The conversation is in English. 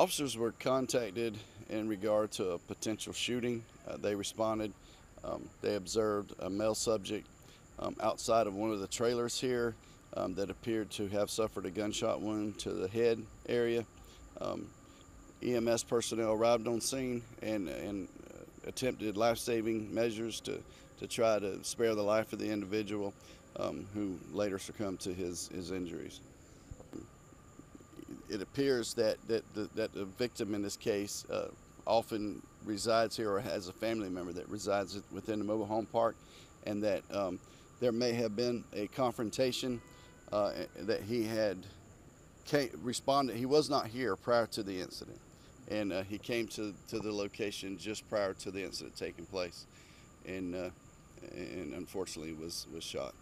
Officers were contacted in regard to a potential shooting. Uh, they responded. Um, they observed a male subject um, outside of one of the trailers here um, that appeared to have suffered a gunshot wound to the head area. Um, EMS personnel arrived on scene and, and uh, attempted life-saving measures to, to try to spare the life of the individual um, who later succumbed to his, his injuries it appears that, that, the, that the victim in this case uh, often resides here or has a family member that resides within the mobile home park, and that um, there may have been a confrontation uh, that he had came, responded. He was not here prior to the incident, and uh, he came to, to the location just prior to the incident taking place, and, uh, and unfortunately was, was shot.